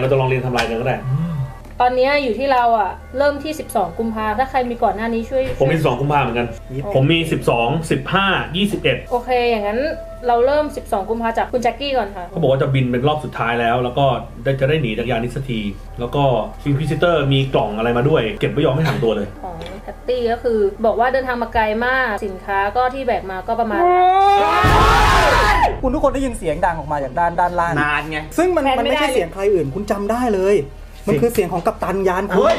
เราจะลองเรียนทำลายกันก็ได้ ตอนเนี้ยอยู่ที่เราอะ เริ่มที่ 12 กุมภาถ้าใครมีก่อนหน้านี้ช่วยผมมี 12 กุมภาเหมือนกัน ผมมี 12 15 21 โอเค อย่างนั้นเราเริ่ม 12 กุมภาจากคุณแจ็คกี้ก่อนค่ะ เขาบอกว่าจะบินเป็นรอบสุดท้ายแล้ว แล้วก็ได้จะได้หนีจากยานนิสที แล้วก็อินควิซิเตอร์มีกล่องอะไรมาด้วย เก็บไว้ยอมไม่ห่างตัวเลย ของแพตตี้ก็คือ บอกว่าเดินทางมาไกลมาก สินค้าก็ที่แบกมาก็ประมาณ คุณทุกคนได้ยินเสียงดังออกมาจากด้านด้านล่าง นานไง ซึ่งมันแทนมันไม่ไม่ได้ใช่เสียงใครอื่น คุณจำได้เลย มันคือเสียงของกัปตันยานคุณ